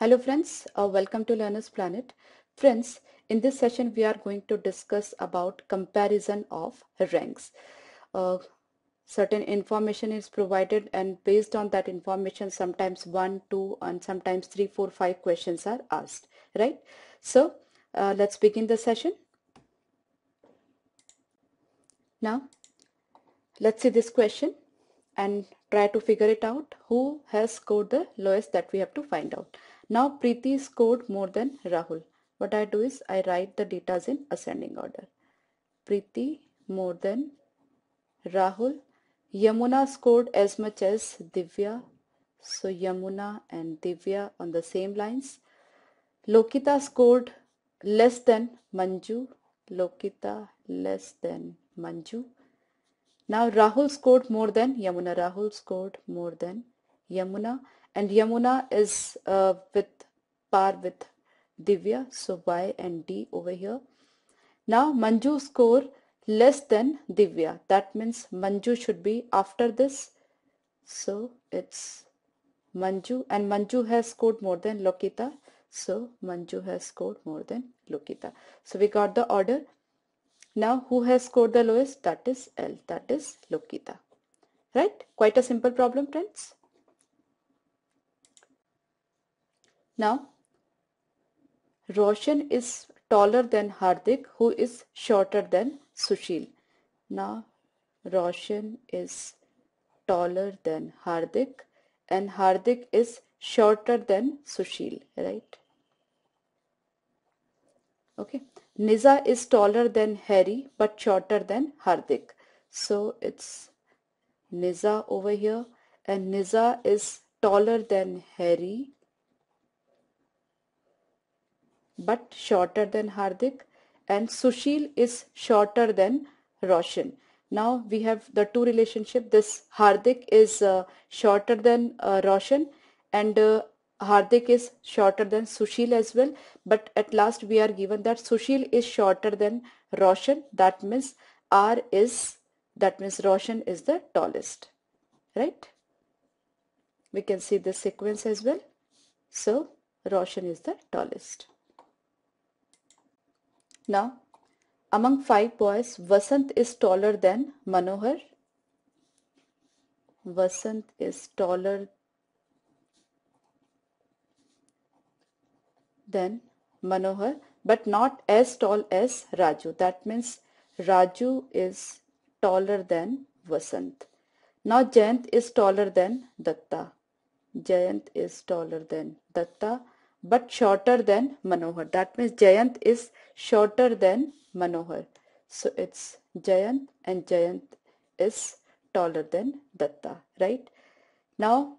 Hello friends, uh, welcome to Learner's Planet. Friends, in this session we are going to discuss about comparison of ranks. Uh, certain information is provided and based on that information sometimes one, two and sometimes three, four, five questions are asked, right? So uh, let's begin the session. Now, let's see this question and try to figure it out who has scored the lowest that we have to find out. Now Preeti scored more than Rahul. What I do is I write the data in ascending order. Preeti more than Rahul. Yamuna scored as much as Divya. So Yamuna and Divya on the same lines. Lokita scored less than Manju. Lokita less than Manju. Now Rahul scored more than Yamuna. Rahul scored more than Yamuna and Yamuna is uh, with par with Divya. So Y and D over here. Now Manju score less than Divya. That means Manju should be after this. So it's Manju and Manju has scored more than Lokita. So Manju has scored more than Lokita. So we got the order. Now who has scored the lowest? That is L. That is Lokita. Right? Quite a simple problem friends. Now Roshan is taller than Hardik who is shorter than Sushil. Now Roshan is taller than Hardik and Hardik is shorter than Sushil, right? Okay. Niza is taller than Harry but shorter than Hardik. So it's Niza over here and Niza is taller than Harry but shorter than Hardik and Sushil is shorter than Roshan. Now we have the two relationship. This Hardik is uh, shorter than uh, Roshan and uh, Hardik is shorter than Sushil as well. But at last we are given that Sushil is shorter than Roshan. That means R is, that means Roshan is the tallest. Right? We can see the sequence as well. So Roshan is the tallest. Now, among five boys, Vasant is taller than Manohar. Vasant is taller than Manohar, but not as tall as Raju. That means Raju is taller than Vasant. Now Jayant is taller than Datta. Jayant is taller than Datta but shorter than Manohar. That means Jayant is shorter than Manohar. So it's Jayant and Jayant is taller than Datta, right? Now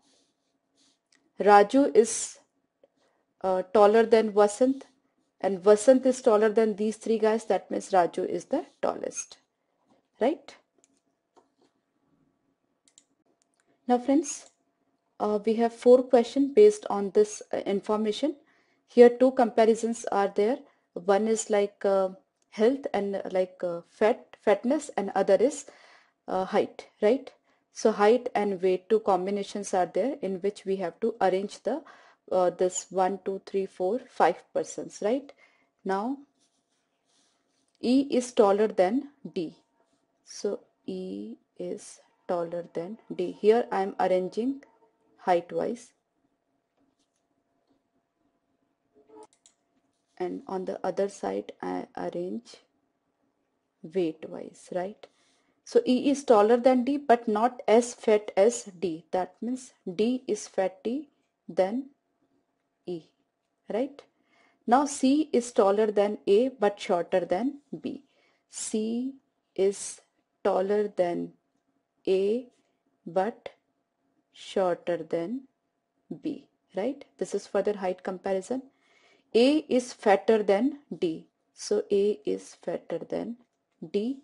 Raju is uh, taller than Vasant and Vasant is taller than these three guys. That means Raju is the tallest, right? Now friends, uh, we have four questions based on this uh, information. Here two comparisons are there. One is like uh, health and uh, like uh, fat, fatness and other is uh, height, right? So height and weight two combinations are there in which we have to arrange the this one, two, three, four, five persons, right? Now E is taller than D. So E is taller than D. Here I am arranging height wise. And on the other side I arrange weight wise right? So E is taller than D but not as fat as D. That means D is fatty than E right? Now C is taller than A but shorter than B. C is taller than A but shorter than B, right? This is further height comparison. A is fatter than D. So A is fatter than D,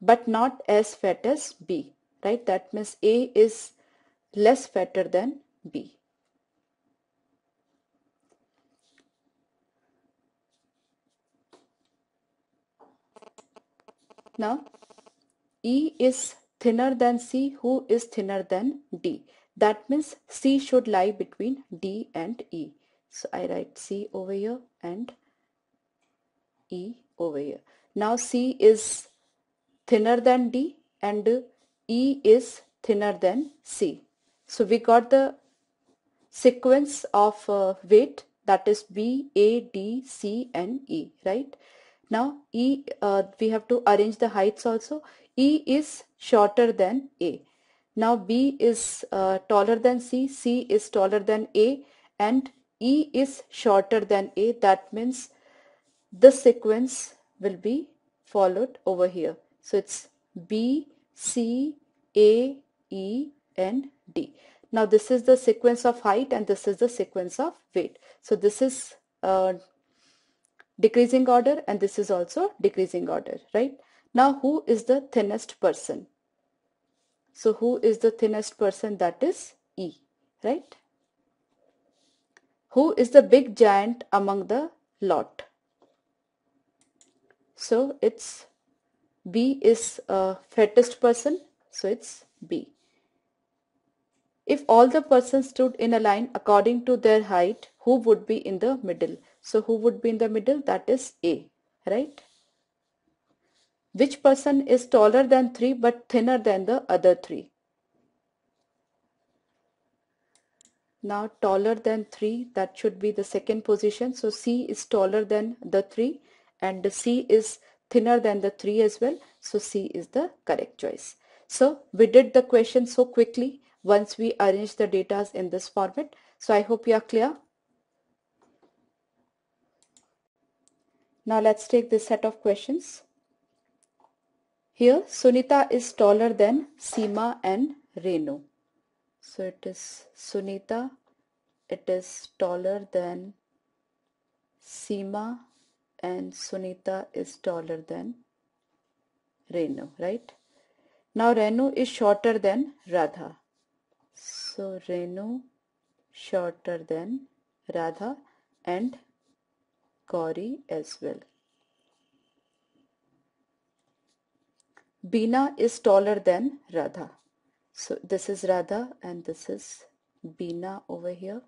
but not as fat as B, right? That means A is less fatter than B. Now, E is thinner than C, who is thinner than D. That means C should lie between D and E. So I write C over here and E over here. Now C is thinner than D and E is thinner than C. So we got the sequence of uh, weight that is B, A, D, C and E, right? Now E, uh, we have to arrange the heights also. E is shorter than A. Now B is uh, taller than C, C is taller than A and E is shorter than A. That means the sequence will be followed over here. So it's B, C, A, E and D. Now this is the sequence of height and this is the sequence of weight. So this is uh, decreasing order and this is also decreasing order, right? Now who is the thinnest person? So who is the thinnest person? That is E, right? Who is the big giant among the lot? So it's B is a fattest person. So it's B. If all the persons stood in a line according to their height, who would be in the middle? So who would be in the middle? That is A, right? Which person is taller than 3 but thinner than the other 3? Now taller than 3 that should be the second position. So C is taller than the 3 and C is thinner than the 3 as well. So C is the correct choice. So we did the question so quickly once we arrange the data in this format. So I hope you are clear. Now let's take this set of questions. Here Sunita is taller than Seema and Renu. So it is Sunita, it is taller than Seema and Sunita is taller than Renu, right? Now Renu is shorter than Radha. So Renu shorter than Radha and Gauri as well. Bina is taller than Radha. So this is Radha and this is Bina over here.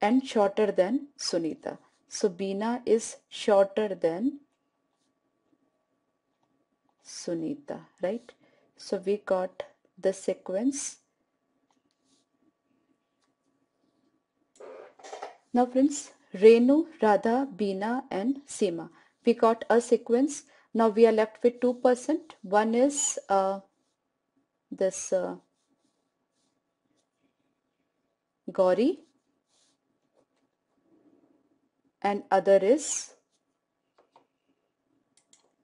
And shorter than Sunita. So Bina is shorter than Sunita, right? So we got the sequence. Now friends, Renu, Radha, Bina and Seema. We got a sequence. Now we are left with 2%. One is uh, this uh, Gauri and other is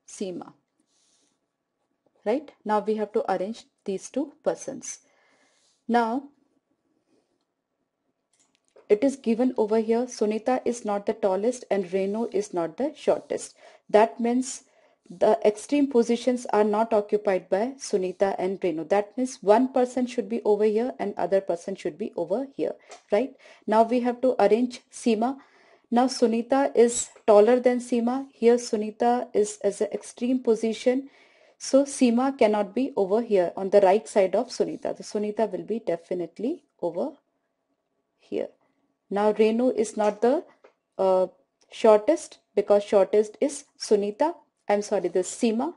Seema. Right? Now we have to arrange these two persons. Now it is given over here Sunita is not the tallest and Renu is not the shortest. That means the extreme positions are not occupied by Sunita and Renu. That means one person should be over here and other person should be over here, right? Now we have to arrange Seema. Now Sunita is taller than Seema. Here Sunita is as an extreme position. So Seema cannot be over here on the right side of Sunita. The Sunita will be definitely over here. Now Renu is not the uh, shortest because shortest is Sunita. I'm sorry, this Seema.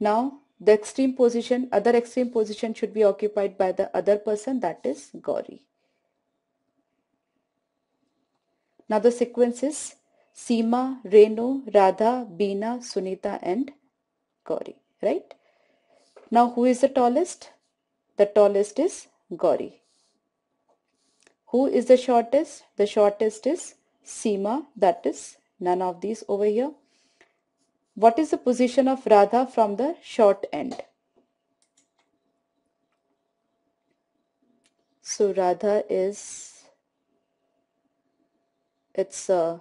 Now the extreme position, other extreme position should be occupied by the other person that is Gauri. Now the sequence is Seema, Renu, Radha, Bina, Sunita and Gauri, right? Now who is the tallest? The tallest is Gauri. Who is the shortest? The shortest is Seema, that is none of these over here. What is the position of Radha from the short end? So Radha is, it's uh,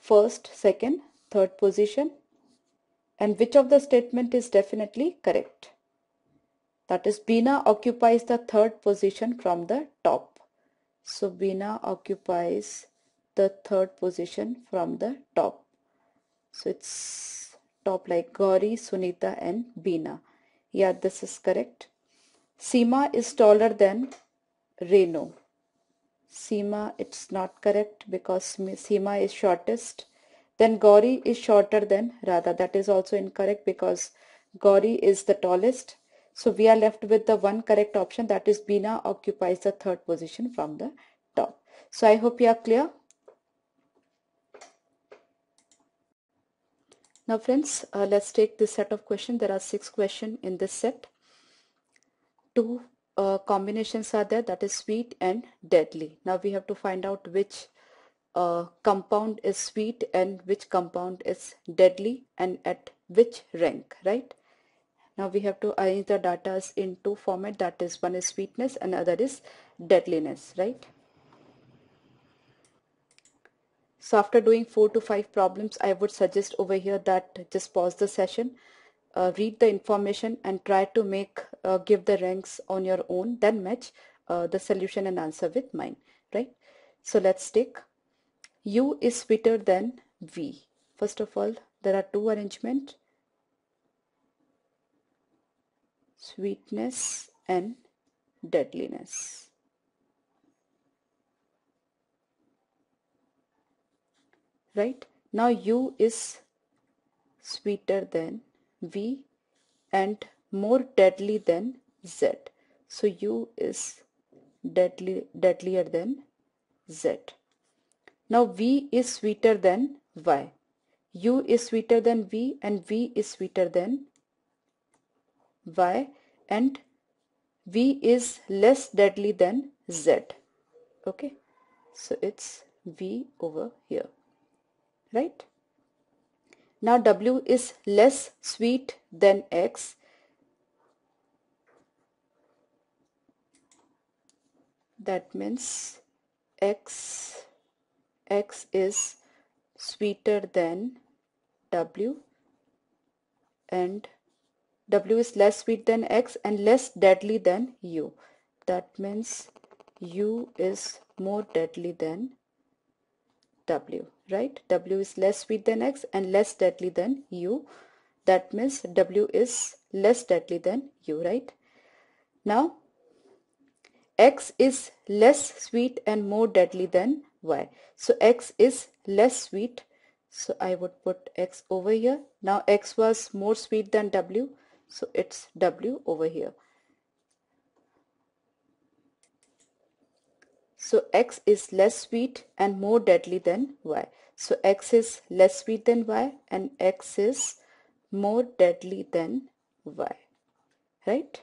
first, second, third position. And which of the statement is definitely correct? That is Bina occupies the third position from the top. So Bina occupies the third position from the top. So it's top like Gauri, Sunita and Bina. Yeah, this is correct. Seema is taller than Renu. Seema, it's not correct because Seema is shortest. Then Gauri is shorter than Radha. That is also incorrect because Gauri is the tallest. So we are left with the one correct option that is Bina occupies the third position from the top. So I hope you are clear. Now friends, uh, let's take this set of questions. There are six questions in this set. Two uh, combinations are there that is sweet and deadly. Now we have to find out which uh, compound is sweet and which compound is deadly and at which rank, right? Now we have to arrange the data in two format that is one is sweetness and other is deadliness, right? So after doing four to five problems, I would suggest over here that just pause the session, uh, read the information and try to make, uh, give the ranks on your own, then match uh, the solution and answer with mine, right? So let's take U is sweeter than V. First of all, there are two arrangement, sweetness and deadliness. right? Now u is sweeter than v and more deadly than z. So u is deadly deadlier than z. Now v is sweeter than y. U is sweeter than v and v is sweeter than y and v is less deadly than z okay so it's v over here right? Now W is less sweet than X. That means X, X is sweeter than W and W is less sweet than X and less deadly than U. That means U is more deadly than W right? W is less sweet than X and less deadly than U. That means W is less deadly than U right? Now X is less sweet and more deadly than Y. So X is less sweet. So I would put X over here. Now X was more sweet than W so it's W over here So x is less sweet and more deadly than y. So x is less sweet than y and x is more deadly than y. Right?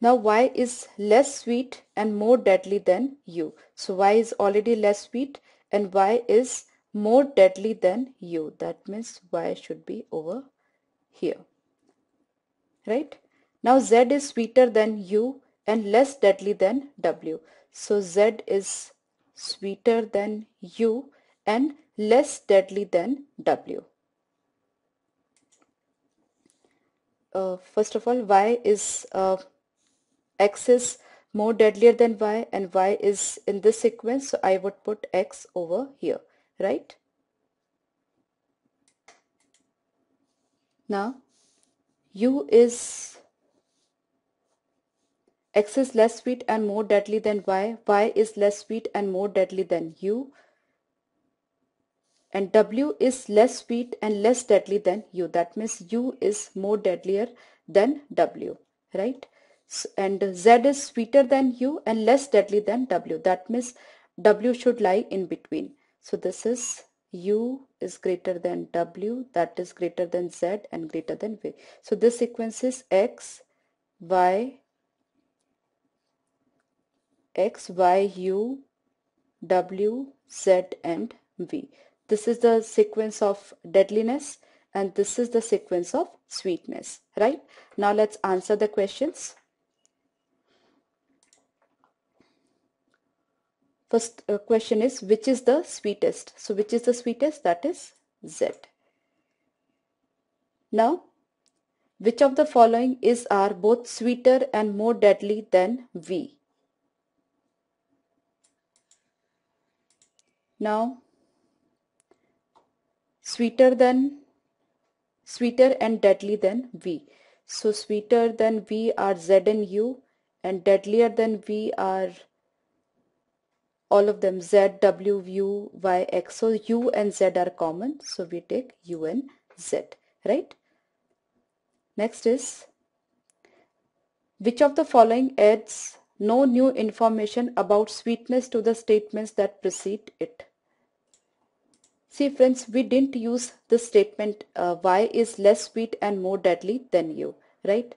Now y is less sweet and more deadly than u. So y is already less sweet and y is more deadly than u. That means y should be over here. Right? Now z is sweeter than u and less deadly than W. So Z is sweeter than U and less deadly than W. Uh, first of all, Y is uh, X is more deadlier than Y and Y is in this sequence. So I would put X over here, right? Now, U is X is less sweet and more deadly than Y. Y is less sweet and more deadly than U. And W is less sweet and less deadly than U. That means U is more deadlier than W, right? And Z is sweeter than U and less deadly than W. That means W should lie in between. So this is U is greater than W, that is greater than Z and greater than V. So this sequence is X, Y, X, Y, U, W, Z and V. This is the sequence of deadliness and this is the sequence of sweetness, right? Now let's answer the questions. First uh, question is which is the sweetest? So which is the sweetest? That is Z. Now which of the following is are both sweeter and more deadly than V? Now, sweeter than, sweeter and deadly than V. So sweeter than V are Z and U and deadlier than V are all of them Z, W, U, Y, X. So U and Z are common. So we take U and Z, right? Next is, which of the following adds no new information about sweetness to the statements that precede it? See friends, we didn't use the statement uh, Y is less sweet and more deadly than U, right?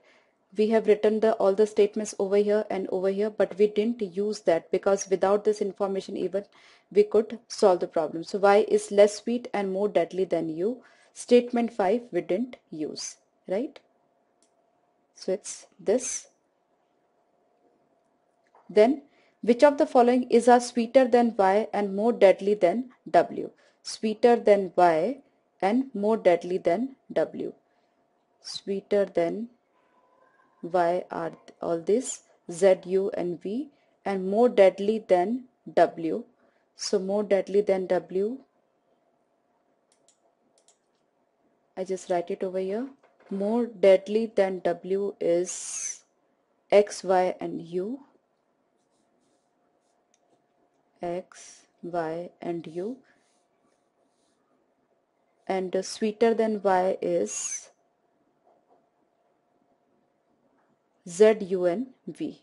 We have written the all the statements over here and over here but we didn't use that because without this information even we could solve the problem. So y is less sweet and more deadly than U? Statement 5 we didn't use right? So it's this. Then which of the following is a sweeter than y and more deadly than w? Sweeter than y and more deadly than w. Sweeter than Y are all this Z, U and V and more deadly than W. So more deadly than W. I just write it over here. More deadly than W is X, Y and U. X, Y and U. And sweeter than Y is ZUNV.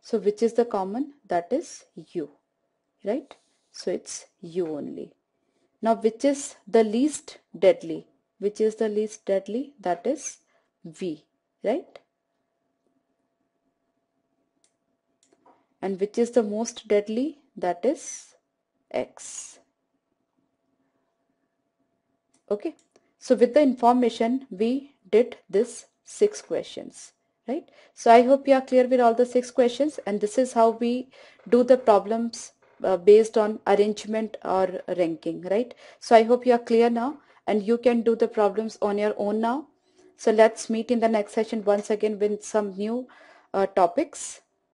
So which is the common? That is U, right? So it's U only. Now which is the least deadly? Which is the least deadly? That is V, right? And which is the most deadly? That is X okay. So with the information we did this six questions right? So i hope you are clear with all the six questions and this is how we do the problems uh, based on arrangement or ranking right? So i hope you are clear now and you can do the problems on your own now. So let's meet in the next session once again with some new uh, topics